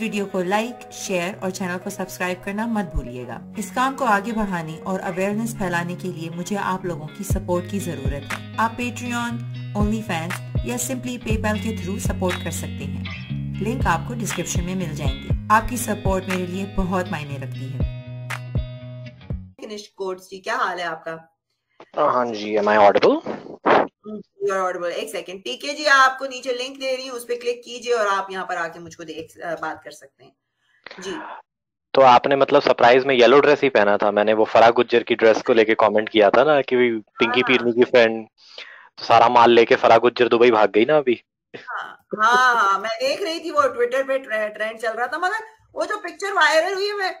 इस वीडियो को like share और चैनल को सब्सक्राइब करना मत भूलिएगा। इस काम को आगे बढ़ाने और अवेयरनेस फैलाने के लिए मुझे आप लोगों की सपोर्ट की ज़रूरत है। आप पेट्रियन ओनली फैंस या सिंपली पेपैल के थ्रू सपोर्ट कर सकते हैं। लिंक आपको डिस्क्रिप्शन में मिल जाएँगे। आपकी सपोर्ट मेरे लिए बहुत मायने रखती है। जी क्या हाल है आपका? हाँ जी एम आई ऑडिबल ऑडिबल एक सेकंड पीके जी आपको नीचे लिंक दे रही हूँ उस पर क्लिक कीजिए और आप यहाँ पर आके मुझको देख बात कर सकते हैं। जी। तो आपने मतलब सरप्राइज़ में येलो ड्रेस ही पहना था? मैंने वो फरा गुज्जर की ड्रेस को लेके कमेंट किया था ना कि पिंकी हाँ, पीरनी की फ्रेंड तो सारा माल लेके फरा गुज्जर दुबई भाग गई ना अभी। हाँ हाँ, हाँ मैं देख रही थी वो ट्विटर पे ट्रेंड चल रहा था मगर वो जो पिक्चर वायरल हुई है मैं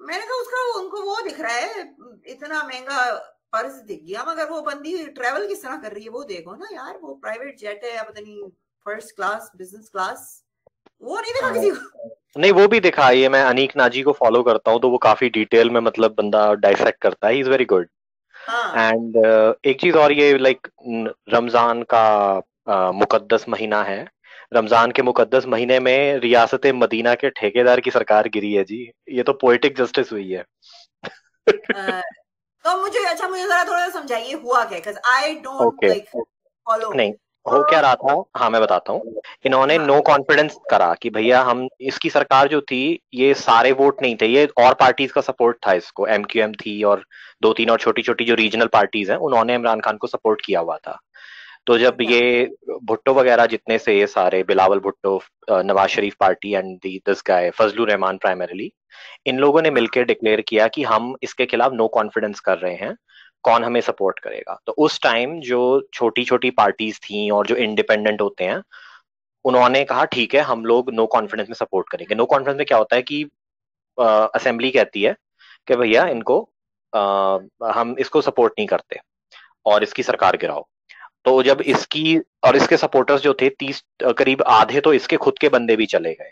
मैंने कहा उसका उनको वो दिख रहा है इतना महँगा पर्स दिख गया मगर वो बंदी ट्रेवल किस तरह कर रही है वो देखो ना यार वो प्राइवेट जेट है पता नहीं फ़र्स्ट क्लास बिज़नेस क्लास वो नहीं देखा किसी को? नहीं वो भी दिखा। ये मैं अनीक नाजी को फॉलो करता हूँ तो वो काफ़ी डिटेल में मतलब बंदा डाइसेक्ट करता है। इज़ वेरी गुड एंड एक चीज़ और ये लाइक रमज़ान का uh, मुकद्दस महीना है। रमज़ान के मुकद्दस महीने में रियासत मदीना के ठेकेदार की सरकार गिरी है जी। ये तो पोइटिक जस्टिस हुई है। तो मुझे अच्छा मुझे जरा थोड़ा समझाइए हुआ क्या? Because I don't like follow नहीं हो क्या रहा था? हाँ मैं बताता हूँ। इन्होंने नो हाँ। कॉन्फिडेंस करा कि भैया हम इसकी सरकार जो थी ये सारे वोट नहीं थे ये और पार्टीज़ का सपोर्ट था इसको। एम एम थी और दो तीन और छोटी छोटी जो रीजनल पार्टीज़ हैं उन्होंने इमरान खान को सपोर्ट किया हुआ था। तो जब अच्छा। ये भुट्टो वगैरह जितने से ये सारे Bilawal Bhutto Nawaz Sharif party and the this guy Fazlu Rehman primarily इन लोगों ने मिलकर डिक्लेयर किया कि हम इसके खिलाफ नो कॉन्फिडेंस कर रहे हैं कौन हमें सपोर्ट करेगा? तो उस टाइम जो छोटी छोटी पार्टीज़ थी और जो इंडिपेंडेंट होते हैं उन्होंने कहा ठीक है हम लोग नो कॉन्फिडेंस में सपोर्ट करेंगे। नो कॉन्फिडेंस में क्या होता है कि असेंबली कहती है कि भैया इनको आ, हम इसको सपोर्ट नहीं करते और इसकी सरकार गिराओ। तो जब इसकी और इसके सपोर्टर्स जो थे तीस करीब आधे तो इसके खुद के बंदे भी चले गए।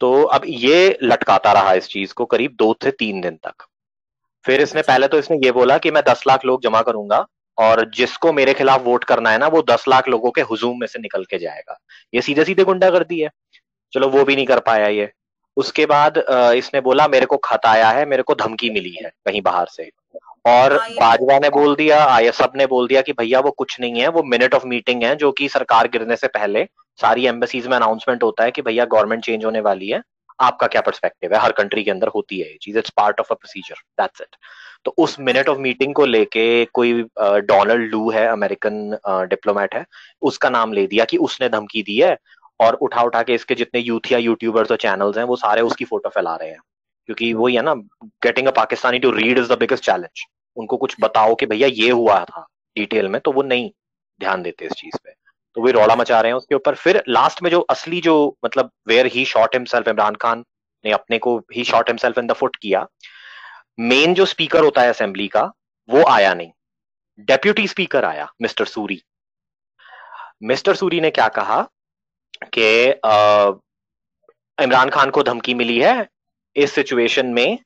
तो अब ये लटकाता रहा इस चीज़ को करीब दो से तीन दिन तक। फिर इसने पहले तो इसने ये बोला कि मैं दस लाख लोग जमा करूँगा और जिसको मेरे खिलाफ वोट करना है ना वो दस लाख लोगों के हुजूम में से निकल के जाएगा। ये सीधे सीधे गुंडा कर दी है। चलो वो भी नहीं कर पाया ये। उसके बाद इसने बोला मेरे को खत आया है मेरे को धमकी मिली है कहीं बाहर से। और हाँ, बाजवा ने बोल दिया आईएसएफ ने बोल दिया कि भैया वो कुछ नहीं है वो मिनट ऑफ़ मीटिंग है जो कि सरकार गिरने से पहले सारी एम्बेसीज में अनाउंसमेंट होता है कि भैया गवर्नमेंट चेंज होने वाली है आपका क्या परस्पेक्टिव है? हर कंट्री के अंदर होती है ये चीज़ it's part of a procedure that's it तो उस मिनट ऑफ़ मीटिंग को लेके कोई डोनाल्ड लू है अमेरिकन डिप्लोमेट है उसका नाम ले दिया कि उसने धमकी दी है और उठा उठा के इसके जितने यूथ या यूट्यूबर्स और चैनल्स हैं, वो सारे उसकी फ़ोटो फैला रहे हैं। क्योंकि वही है ना getting a Pakistani to read is the biggest challenge उनको कुछ बताओ कि भैया ये हुआ था डिटेल में तो वो नहीं ध्यान देते इस चीज़ पे। तो वे रौला मचा रहे हैं उसके ऊपर। फिर लास्ट में जो असली जो मतलब where he shot himself Imran Khan ने अपने को ही shot himself in the foot किया। मेन जो स्पीकर होता है असेंबली का, वो आया नहीं। डेप्यूटी स्पीकर आया मिस्टर सूरी मिस्टर सूरी ने क्या कहा? कि इमरान खान को धमकी मिली है इस सिचुएशन में।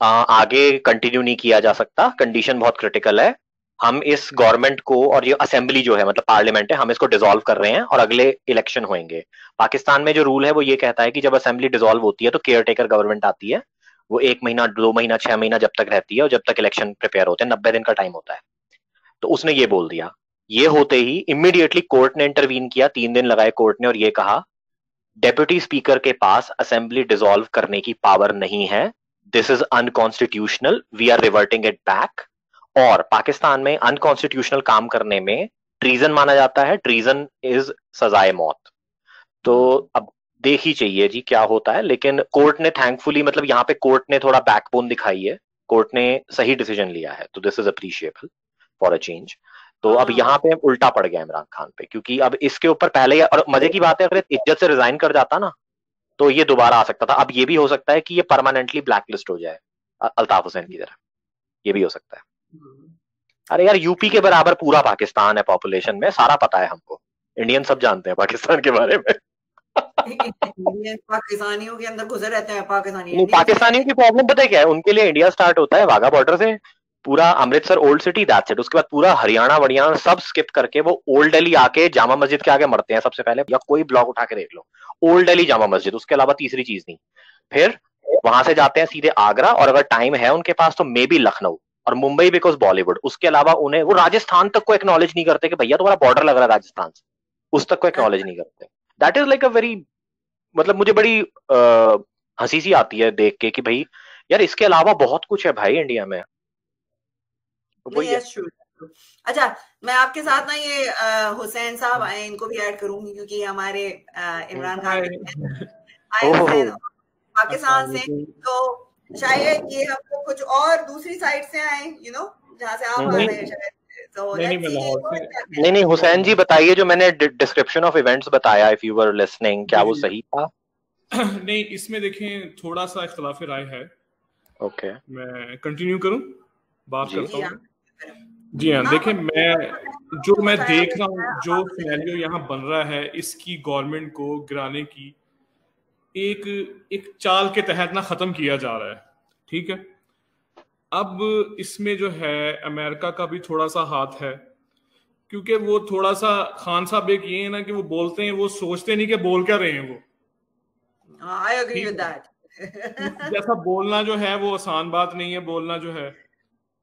आ, आगे कंटिन्यू नहीं किया जा सकता। कंडीशन बहुत क्रिटिकल है। हम इस गवर्नमेंट को और ये असेंबली जो है मतलब पार्लियामेंट है हम इसको डिसॉल्व कर रहे हैं और अगले इलेक्शन होंगे पाकिस्तान में जो रूल है वो ये कहता है कि जब असेंबली डिसॉल्व होती है तो केयर टेकर गवर्नमेंट आती है। वो एक महीना दो महीना छह महीना जब तक रहती है और जब तक इलेक्शन प्रिपेयर होते हैं नब्बे दिन का टाइम होता है। तो उसने ये बोल दिया। ये होते ही इमीडिएटली कोर्ट ने इंटरवीन किया, तीन दिन लगाए कोर्ट ने और ये कहा डेप्यूटी स्पीकर के पास असेंबली डिसॉल्व करने की पावर नहीं है। This is unconstitutional we are reverting it back और पाकिस्तान में अनकॉन्स्टिट्यूशनल काम करने में ट्रीजन माना जाता है। ट्रीजन इज़ सजाए मौत। तो अब देख ही चाहिए जी क्या होता है। लेकिन कोर्ट ने थैंकफुली मतलब यहाँ पे कोर्ट ने थोड़ा बैकबोन दिखाई है। कोर्ट ने सही डिसीज़न लिया है। तो this is appreciable for a change तो अब हाँ। यहाँ पे उल्टा पड़ गया इमरान खान पे क्योंकि अब इसके ऊपर पहले और मज़े की बात है अगर इज़्ज़त से रिजाइन कर जाता ना तो ये दोबारा आ सकता था। अब ये भी हो सकता है कि ये परमानेंटली ब्लैकलिस्ट हो जाए अल्ताफ हुसैन की तरह। ये भी हो सकता है। हम्म। अरे यार यूपी के बराबर पूरा पाकिस्तान है पॉपुलेशन में सारा पता है हमको। इंडियन सब जानते हैं पाकिस्तान के बारे में। पाकिस्तानियों के अंदर घुसे रहते हैं पाकिस्तानी पाकिस्तानियों की प्रॉब्लम पता क्या है? उनके लिए इंडिया स्टार्ट होता है वाघा बॉर्डर से पूरा Amritsar old city that's it उसके बाद पूरा हरियाणा वरियाणा सब स्किप करके वो ओल्ड दिल्ली आके जामा मस्जिद के आगे मरते हैं सबसे पहले, या कोई ब्लॉक उठा के देख लो। ओल्ड दिल्ली जामा मस्जिद, उसके अलावा तीसरी चीज़ नहीं। फिर वहाँ से जाते हैं सीधे आगरा, और अगर टाइम है उनके पास तो मे बी लखनऊ, और मुंबई बिकॉज़ बॉलीवुड उसके अलावा उन्हें, वो राजस्थान तक को एक्नॉलेज नहीं करते कि भैया तुम्हारा बॉर्डर लग रहा है राजस्थान से। उस तक को एक्नॉलेज नहीं करते। That is like a very मतलब मुझे बड़ी हँसी सी आती है देख के कि भाई, यार इसके अलावा बहुत कुछ है भाई इंडिया में। तो अच्छा मैं आपके साथ ना ये हुसैन साहब आए इनको भी ऐड करूँगी क्योंकि हमारे इमरान खान आए पाकिस्तान से। तो शायद ये हम कुछ और दूसरी साइड से आए यू नो जहाँ से आप आ रहे हैं शायद। तो नहीं नहीं हुसैन जी बताइए जो मैंने डिस्क्रिप्शन ऑफ़ इवेंट्स बताया इफ़ यू वर लिसनिंग क्या वो सही था? नहीं इसमें देखें थोड़ा सा इख्तलाफ राय है। ओके मैं कंटिन्यू करूँ? बात करता हूँ। हाँ। जी हाँ देखें मैं जो मैं देख रहा हूँ जो सिनेरियो यहाँ बन रहा है इसकी गवर्नमेंट को गिराने की एक एक चाल के तहत ना खत्म किया जा रहा है ठीक है? अब इसमें जो है अमेरिका का भी थोड़ा सा हाथ है क्योंकि वो थोड़ा सा खान साहब एक ये है ना कि वो बोलते हैं वो सोचते नहीं कि बोल क्या रहे हैं वो। आई एग्री विद दैट जैसा बोलना जो है वो आसान बात नहीं है बोलना जो है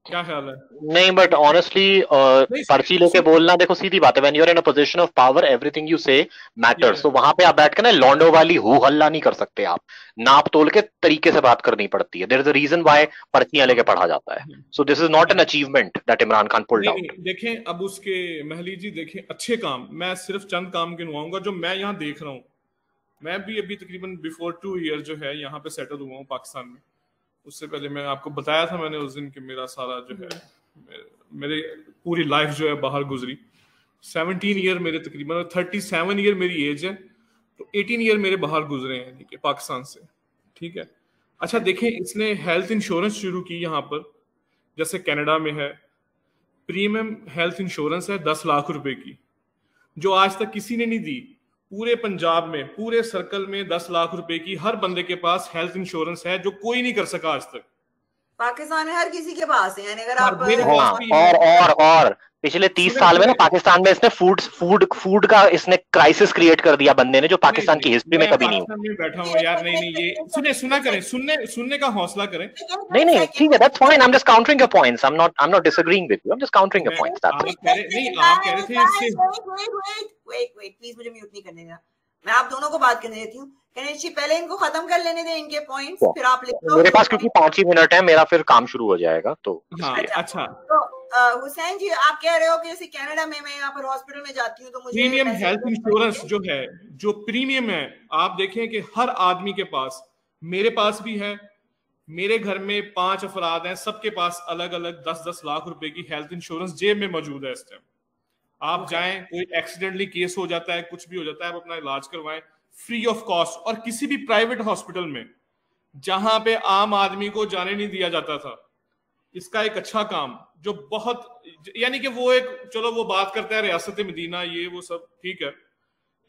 क्या ख्याल है? नहीं बट ऑनेस्टली पर्ची लेके बोलना देखो सीधी बात है when you are in a position of power everything you say matters तो वहाँ पे आप बैठ के ना लॉन्डो वाली हु हल्ला नहीं कर सकते आप। नाप तोल के तरीके से बात करनी पड़ती है। There is a reason why पर्चियाँ लेके पढ़ा जाता है। So this is not an achievement that Imran Khan pulled out देखें अब उसके महली जी देखें अच्छे काम। मैं सिर्फ़ चंद काम गिनवाऊँगा जो मैं यहाँ देख रहा हूँ। मैं भी अभी तकरीबन बिफोर टू ईयर जो है यहाँ पे सेटल हुआ हूँ पाकिस्तान में। उससे पहले मैं आपको बताया था मैंने उस दिन कि मेरा सारा जो है मेरे पूरी लाइफ जो है बाहर गुजरी। सेवनटीन ईयर मेरे तकरीबन थर्टी सेवन ईयर मेरी एज है तो एटीन ईयर मेरे बाहर गुजरे हैं यानी कि पाकिस्तान से ठीक है? अच्छा देखें इसने हेल्थ इंश्योरेंस शुरू की यहाँ पर जैसे कनाडा में है। प्रीमियम हेल्थ इंश्योरेंस है दस लाख रुपए की जो आज तक किसी ने नहीं दी। पूरे पंजाब में, पूरे सर्कल में दस लाख रुपए की हर बंदे के पास हेल्थ इंश्योरेंस है जो कोई नहीं कर सका आज तक। पाकिस्तान में हर किसी के पास है यानी अगर आप और और और पिछले तीस साल में ना पाकिस्तान में इसने फ़ूड फ़ूड फ़ूड का इसने क्राइसिस क्रिएट कर दिया बंदे ने जो पाकिस्तान की हिस्ट्री में कभी नहीं हुआ। बैठा हूँ यार नहीं नहीं ये सुने सुना करें सुनने सुनने का हौसला करें। नहीं नहीं ठीक है that's fine I am just countering your points I am not I am not disagreeing with you I am just countering your points that's नहीं आप कह रहे थे इससे वेट वेट प्लीज़ मुझे म्यूट नहीं करने देना। मैं आप दोनों को बात करने देती हूँ। जी पहले इनको खत्म कर लेने दें इनके पॉइंट्स फिर आप लिख मेरे पास क्योंकि पाँच ही मिनट है मेरा फिर काम शुरू हो जाएगा तो हाँ, अच्छा। तो हुसैन जी आप कह रहे हो कि जैसे कनाडा में मैं यहाँ पर हॉस्पिटल में जाती हूँ तो मुझे प्रीमियम हेल्थ इंश्योरेंस जो है जो प्रीमियम है आप देखें कि हर आदमी के पास मेरे पास भी है मेरे घर में पाँच अफराद हैं सबके पास अलग अलग दस दस लाख रुपए की हेल्थ इंश्योरेंस जेब में मौजूद है इस टाइम आप जाएँ कोई एक्सीडेंटली केस हो जाता है कुछ भी हो जाता है आप अपना इलाज करवाएँ फ्री ऑफ़ कॉस्ट और किसी भी प्राइवेट हॉस्पिटल में जहाँ पे आम आदमी को जाने नहीं दिया जाता था इसका एक अच्छा काम जो बहुत यानी कि वो एक चलो वो बात करता है रियासत मदीना ये वो सब ठीक है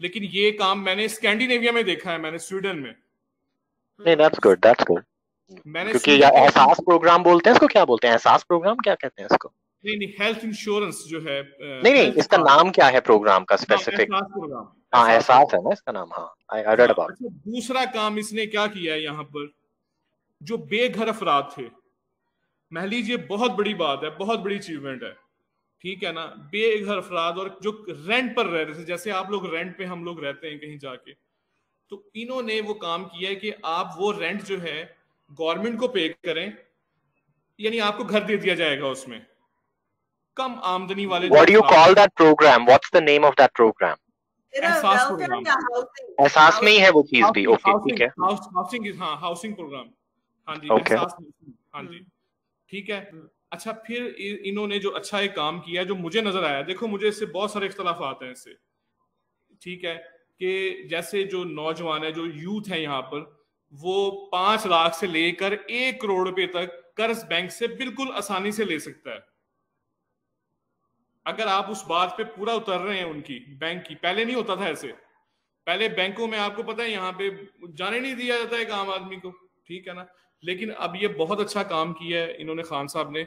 लेकिन ये काम मैंने स्कैंडिनेविया में देखा है मैंने स्वीडन में। नहीं दैट्स गुड दैट्स गुड मैंने क्योंकि एहसास प्रोग्राम बोलते हैं इसको क्या बोलते हैं? एहसास प्रोग्राम क्या कहते हैं इसको? नहीं नहीं हेल्थ इंश्योरेंस जो है नहीं नहीं इसका नाम क्या है प्रोग्राम का स्पेसिफिक प्रोग्राम हाँ एहसास है ना इसका नाम हाँ आई अबाउट दूसरा काम इसने क्या किया है यहाँ पर? जो बेघर अफराद थे मान लीजिए बहुत बड़ी बात है बहुत बड़ी अचीवमेंट है ठीक है ना? बेघर अफराद और जो रेंट पर रह रहे थे जैसे आप लोग रेंट पे हम लोग रहते हैं कहीं जाके तो इन्होंने वो काम किया है कि आप वो रेंट जो है गवर्नमेंट को पे करें यानी आपको घर दे दिया जाएगा उसमें। कम आमदनी वाले What do you call that program? What's the name of that program? Ehsaas program Ehsaas में ही है वो चीज़ भी। ओके ठीक है। हाउसिंग हाँ हाउसिंग प्रोग्राम हाँ जी okay. हाँ। जी। ठीक है। अच्छा फिर इन्होंने जो अच्छा एक काम किया जो मुझे नज़र आया देखो मुझे इससे बहुत सारे इख्तलाफ आते हैं इससे। ठीक है कि जैसे जो नौजवान है जो यूथ है यहाँ पर वो पाँच लाख से लेकर एक करोड़ रुपए तक कर्ज बैंक से बिल्कुल आसानी से ले सकता है। अगर आप उस बात पे पूरा उतर रहे हैं उनकी, बैंक की, पहले नहीं होता था ऐसे। पहले बैंकों में आपको पता है, यहाँ पे जाने नहीं दिया जाता है आम आदमी को, ठीक है ना? लेकिन अब ये बहुत अच्छा काम किया है इन्होंने, खान साहब ने,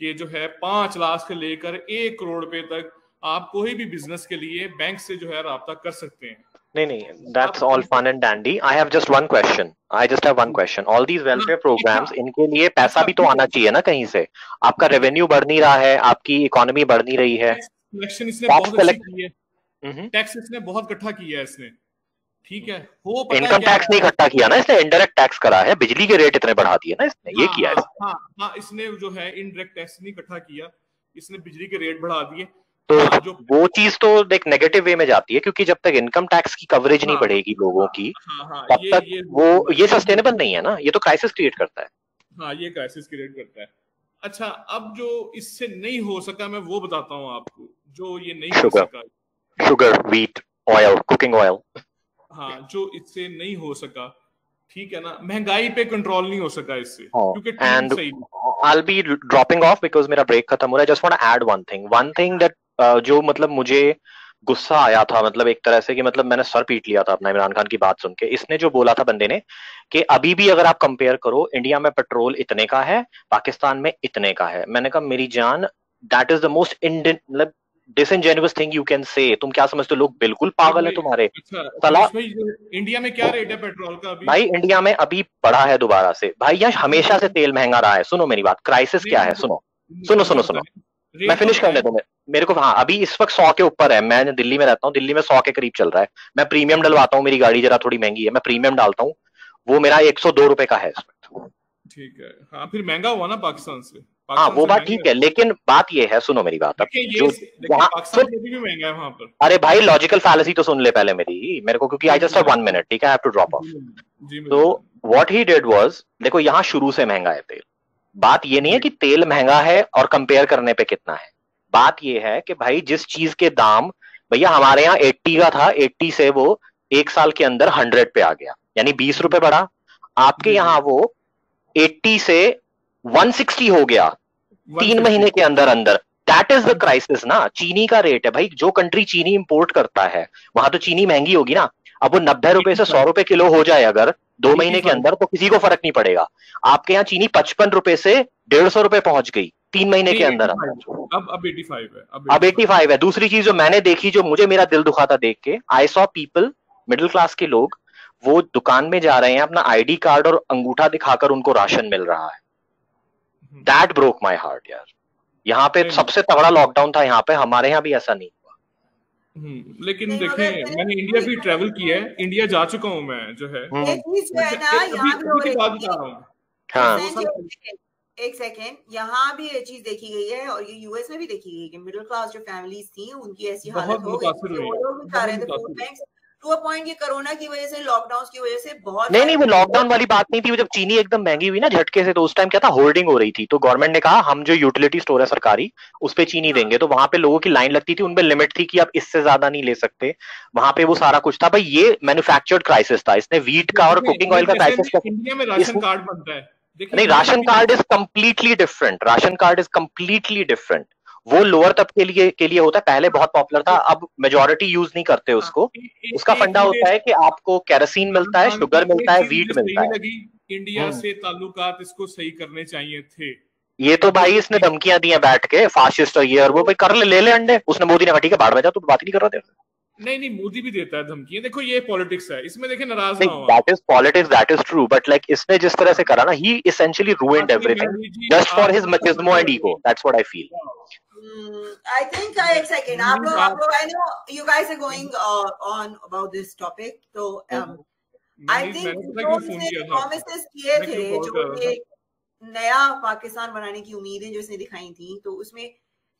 कि जो है पाँच लाख से लेकर एक करोड़ रुपए तक आप कोई भी बिज़नेस के लिए बैंक से जो है रहा कर सकते हैं। नहीं नहीं that's all fun and dandy I have just one question I just have one question all these welfare programs इनके लिए पैसा भी तो आना चाहिए ना कहीं से? आपका रेवेन्यू बढ़ नहीं रहा है आपकी इकोनॉमी बढ़ नहीं रही है। कलेक्शन इसने बहुत अच्छी की है। टैक्स इसने बहुत इकट्ठा किया है इसने। ठीक है वो इनकम टैक्स नहीं इकट्ठा किया ना इसने इनडायरेक्ट टैक्स करा है। बिजली के रेट इतने बढ़ा दिए ना इसने ये हाँ, किया है। हाँ हाँ इसने जो है इनडायरेक्ट टैक्स नहीं इकट्ठा किया। इसने बिजली के रेट बढ़ा दिए। तो हाँ, वो चीज़ तो देख नेगेटिव वे में जाती है क्योंकि जब तक इनकम टैक्स की कवरेज हाँ, नहीं बढ़ेगी लोगों की हाँ, हाँ, तब ये, तक ये, वो ये सस्टेनेबल नहीं है ना ये तो क्राइसिस क्रिएट करता है। हाँ ये क्राइसिस क्रिएट करता है। अच्छा अब जो इससे नहीं हो सका मैं वो बताता हूँ आपको जो ये नहीं शुगर, हो सका। Sugar wheat oil cooking oil हाँ जो इससे नहीं हो सका ठीक है ना महँगाई पे कंट्रोल नहीं हो सका इससे क्योंकि and I be dropping off because मेरा ब्रेक खत्म हो रहा है just want add one thing one thing that जो मतलब मुझे गुस्सा आया था मतलब एक तरह से कि मतलब मैंने सर पीट लिया था अपना इमरान खान की बात सुन के इसने जो बोला था बंदे ने कि अभी भी अगर आप कंपेयर करो इंडिया में पेट्रोल इतने का है पाकिस्तान में इतने का है। मैंने कहा मेरी जान that is the most Indian मतलब disingenuous thing you can say तुम क्या समझते हो? लोग बिल्कुल पागल है तुम्हारे। अच्छा, इंडिया में क्या रेट है पेट्रोल का अभी? भाई इंडिया में अभी बढ़ा है दोबारा से। भाई यहाँ हमेशा से तेल महँगा रहा है। सुनो मेरी बात क्राइसिस क्या है? सुनो। सुनो। सुनो सुनो मैं फिनिश कर लेता हूँ मेरे को हाँ अभी इस वक्त सौ के ऊपर है। मैं दिल्ली में रहता हूँ। दिल्ली में सौ के करीब चल रहा है। मैं प्रीमियम डलवाता हूँ। मेरी गाड़ी जरा थोड़ी महँगी है। मैं प्रीमियम डालता हूँ। वो मेरा एक सौ दो रुपए का है इस वक्त। ठीक है। हाँ फिर महँगा हुआ ना पाकिस्तान से। हाँ वो बात ठीक है। लेकिन बात ये है सुनो मेरी बात अब। जो वहाँ पर। अरे भाई लॉजिकल फैलेसी तो सुन ले पहले मेरी। मेरे को क्योंकि आई जस्ट वन मिनट ठीक है? I have to drop off तो व्हाट ही डिड वाज देखो यहाँ शुरू से महँगा है तेल। बात ये नहीं है कि तेल महँगा है और कंपेयर करने पे कितना है। बात यह है कि भाई जिस चीज़ के दाम भैया हमारे यहाँ एट्टी का था एट्टी से वो एक साल के अंदर हंड्रेड पे आ गया यानी बीस रुपए बढ़ा। आपके यहाँ वो एट्टी से वन सिक्सटी हो गया तीन महीने के अंदर अंदर। दैट इज़ द क्राइसिस ना। चीनी का रेट है भाई जो कंट्री चीनी इंपोर्ट करता है वहाँ तो चीनी महँगी होगी ना। अब वो नब्बे रुपए से सौ रुपए किलो हो जाए अगर दो महीने के अंदर तो किसी को फ़र्क नहीं पड़ेगा। आपके यहाँ चीनी पचपन रुपए से डेढ़ सौ रुपए पहुँच गई। तीन महीने के अंदर अब अब 85 है अब 85 है। दूसरी चीज़ जो मैंने देखी जो मुझे मेरा दिल दुखा था देख के I saw people middle class के लोग वो दुकान में जा रहे हैं अपना आईडी कार्ड और अंगूठा दिखाकर उनको राशन मिल रहा है। दैट ब्रोक माई हार्ट यार। यहाँ पे सबसे तगड़ा लॉकडाउन था यहाँ पे हमारे यहाँ भी ऐसा नहीं हुआ। हम्म, लेकिन देखें मैंने इंडिया भी ट्रेवल किया है इंडिया जा चुका हूँ मैं जो है। हाँ एक सेकेंड यहाँ भी ये चीज़ देखी गई है और ये यूएस में भी देखी गई है मिडिल क्लास जो फैमिलीज़ थी उनकी ऐसी हालत हो गई टू अ पॉइंट ये कोरोना की वजह से लॉकडाउन की वजह से बहुत नहीं नहीं वो लॉकडाउन वाली बात नहीं थी वो जब चीनी एकदम महँगी हुई ना झटके से तो उस टाइम क्या था? होल्डिंग हो रही थी। तो गवर्नमेंट ने कहा हम जो यूटिलिटी स्टोर है सरकारी उस पर चीनी हाँ। देंगे। तो वहाँ पे लोगों की लाइन लगती थी उनमें लिमिट थी कि आप इससे ज़्यादा नहीं ले सकते। वहाँ पे वो सारा कुछ था। भाई ये मैन्युफैक्चर्ड क्राइसिस था। इसने वीट का और कुकिंग ऑयल का क्राइसिस इंडिया में राशन कार्ड बनता है। नहीं ration card is completely different ration card is completely different वो लोअर तबके के लिए के लिए होता है। पहले बहुत पॉपुलर था अब मेजोरिटी यूज़ नहीं करते हाँ, उसको। उसका फंडा होता है कि आपको कैरोसिन मिलता है शुगर मिलता है वीट मिलता है। इंडिया। से ताल्लुकात इसको सही करने चाहिए थे। ये तो भाई इसने धमकियाँ दी हैं बैठ के फाशिस्ट और ये और वो भाई कर ले ले ले अंडे। उसने मोदी ने कहा ठीक है बाढ़ में जा तू बात ही नहीं कर रहा था नहीं नहीं मोदी भी देता है धमकी। देखो ये पॉलिटिक्स है। इसमें देखे नाराज़ ना that is politics that is true but like इसने जिस तरह से करा ना ही essentially ruined everything just for his machismo and ego that's what I feel I think I एक second. आप लोग आप लोग I know you guys are going uh, on about this topic. So um, I जो उसने promises किए थे जो एक नया पाकिस्तान बनाने की उम्मीदें जो इसने दिखाई थी तो उसमें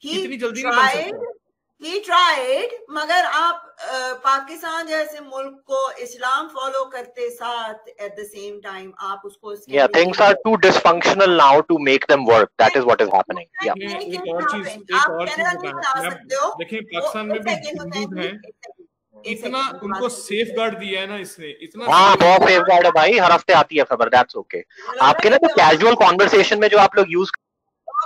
he tried he tried मगर आप पाकिस्तान जैसे मुल्क को इस्लाम फॉलो करते साथ at the same time आप उसको yeah things are too dysfunctional now to make them work. That is what is happening. Yeah. एक और चीज़ एक और चीज़ देखिए पाकिस्तान में भी हिंदू हैं। इतना उनको सेफ़ गार्ड दिया है ना इसने। इतना हाँ बहुत सेफ़ गार्ड है भाई। हर हफ़्ते आती है खबर दैट्स ओके आपके ना तो कैजुअल कॉन्वर्सेशन में जो आप लोग यूज़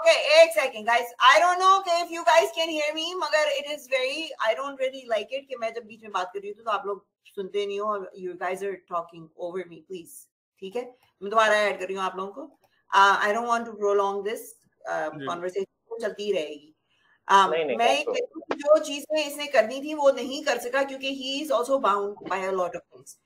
Okay, एक second, guys. I don't know okay, if you guys can hear me, मगर it is very, I don't really like it कि मैं जब बीच में बात कर रही हूँ तो आप लोग सुनते नहीं हो you guys are talking over me, please. ठीक है? मैं दोबारा ऐड कर रही हूँ आप लोगों को. I don't want to prolong this conversation चलती रहेगी. Um, नहीं, नहीं, मैं कि जो चीज़ें इसने करनी थी वो नहीं कर सका क्योंकि he is also bound by a lot of things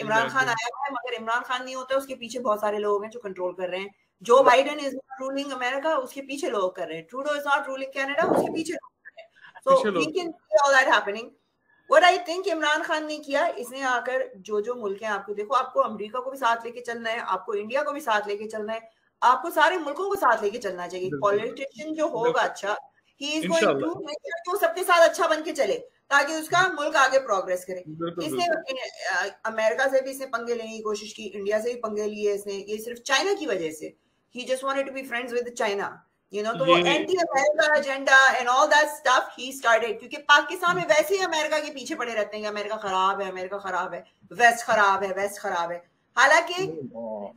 Imran Khan आया है मगर इमरान खान नहीं होता उसके पीछे बहुत सारे लोग हैं जो कंट्रोल कर रहे हैं। Joe Biden is not ruling America उसके पीछे लोग कर रहे हैं। Trudeau is not ruling Canada उसके पीछे लोग कर रहे हैं। सो पीछे we can see all that happening what I think Imran Khan ने किया इसने आकर जो जो मुल्क हैं आपको देखो आपको अमेरिका को भी साथ लेके चलना है आपको इंडिया को भी साथ लेके चलना है आपको सारे मुल्कों को साथ लेके चलना चाहिए। पॉलिटिशियन जो होगा अच्छा he is going to make sure कि वो सबके साथ अच्छा बन के चले ताकि उसका मुल्क आगे प्रोग्रेस करे। इसने अमेरिका से भी इसने पंगे लेने की कोशिश की इंडिया से भी पंगे लिए इसने ये सिर्फ़ चाइना की वजह से। He just wanted to be friends with China you know तो वो anti America agenda and all that stuff he started क्योंकि पाकिस्तान में वैसे ही अमेरिका के पीछे पड़े रहते हैं कि अमेरिका खराब है अमेरिका खराब है वेस्ट खराब है वेस्ट खराब है। हालाँकि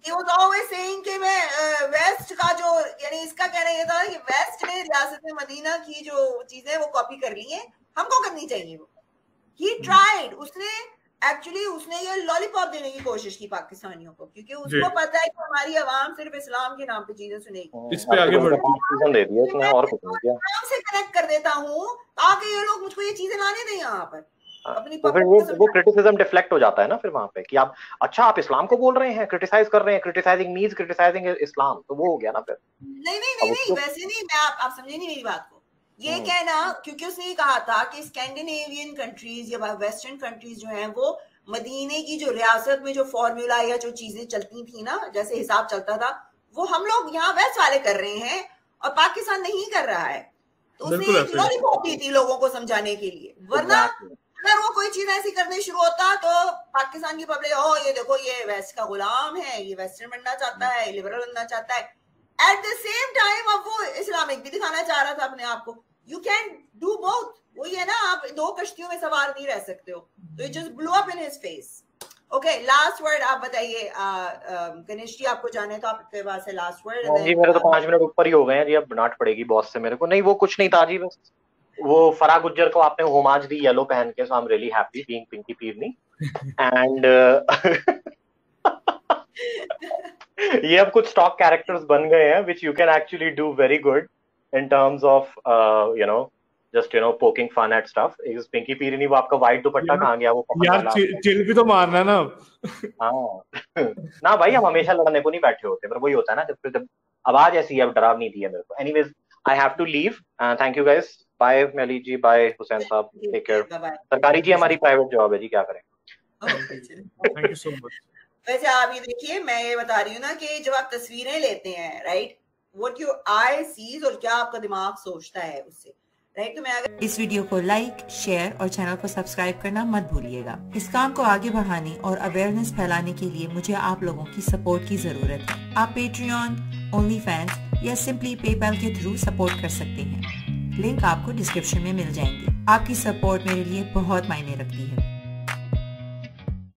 he was always saying कि मैं वेस्ट का जो यानी इसका कहना ये था कि वेस्ट ने रियासत मदीना की जो चीज़ें वो कॉपी कर ली हैं हमको करनी चाहिए वो। ही ट्राइड उसने एक्चुअली उसने ये लॉलीपॉप देने की कोशिश की पाकिस्तानियों को क्योंकि उसको पता है कि हमारी आवाम सिर्फ़ इस्लाम के नाम पे चीज़ें सुनेगी। इस पे आगे बढ़- और कुछ नहीं किया। इस्लाम से कनेक्ट कर देता हूँ ताकि ये लोग मुझको ये चीज़ें लाने दें यहाँ पर। अपनी तो फिर वो वो क्रिटिसिज्म डिफ्लेक्ट हो जाता है ना फिर वहाँ पे कि आप अच्छा आप इस्लाम को बोल रहे हैं क्रिटिसाइज कर रहे हैं क्रिटिसाइजिंग मीन्स क्रिटिसाइजिंग इस्लाम तो वो हो गया ना फिर। नहीं नहीं नहीं नहीं वैसे नहीं मैं आप, आप समझे नहीं मेरी बात को। ये हम्म। कहना क्योंकि उसने ये कहा था कि स्कैंडिनेवियन कंट्रीज़ या वेस्टर्न कंट्रीज़ जो हैं वो मदीने की जो रियासत में जो फॉर्मूला या जो चीज़ें चलती थी ना जैसे हिसाब चलता था वो हम लोग यहाँ वेस्ट वाले कर रहे हैं और पाकिस्तान नहीं कर रहा है। तो उसने एक लॉलीपॉप दी थी लोगों को समझाने के लिए। वरना अगर वो कोई चीज़ ऐसी करने शुरू होता तो पाकिस्तान की पब्लिक ओ ये देखो ये वेस्ट का गुलाम है ये वेस्टर्न बनना चाहता है लिबरल बनना चाहता है। एट द सेम टाइम अब वो इस्लामिक भी दिखाना चाह रहा था अपने आप को। यू कैन डू बोथ वही है ना आप दो कश्तियों में सवार नहीं रह सकते हो। तो it just blow up in his face okay last word आप बताइए गणेश जी आपको जाने तो आपके पास है लास्ट हाँ जी मेरे तो वर्ड पाँच मिनट ऊपर ही हो गए हैं जी अब डांट पड़ेगी बॉस से मेरे को। नहीं वो कुछ नहीं था जी बस वो फरा गुज्जर को आपने होमाज दी येलो पहन के so I am really happy being Pinky Peerni and ये अब कुछ स्टॉक कैरेक्टर्स बन गए हैं which you can actually do very good in terms of you know just you know poking fun at stuff is Pinky Peerni वो आपका white दुपट्टा कहाँ गया वो यार चिल भी तो मारना है ना हाँ। ना भाई हम हमेशा लड़ने को नहीं बैठे होते पर वही होता है ना जब फिर जब आवाज़ ऐसी है अब डराव नहीं दिया मेरे को। Anyways I have to leave thank you guys bye Meli ji bye Hussain साहब टेक केयर सरकारी जी हमारी प्राइवेट जॉब है जी क्या करें? थैंक यू सो मच वैसे आप ये देखिए मैं ये बता रही हूँ ना कि जब आप तस्वीरें लेते हैं right what your eye sees और क्या आपका दिमाग सोचता है उससे राइट तो मैं अगर इस वीडियो को लाइक शेयर और चैनल को सब्सक्राइब करना मत भूलिएगा। इस काम को आगे बढ़ाने और अवेयरनेस फैलाने के लिए मुझे आप लोगों की सपोर्ट की ज़रूरत है। आप पेट्रियन ओनली फैंस या सिंपली पेपैल के थ्रू सपोर्ट कर सकते हैं। लिंक आपको डिस्क्रिप्शन में मिल जाएँगे। आपकी सपोर्ट मेरे लिए बहुत मायने रखती है।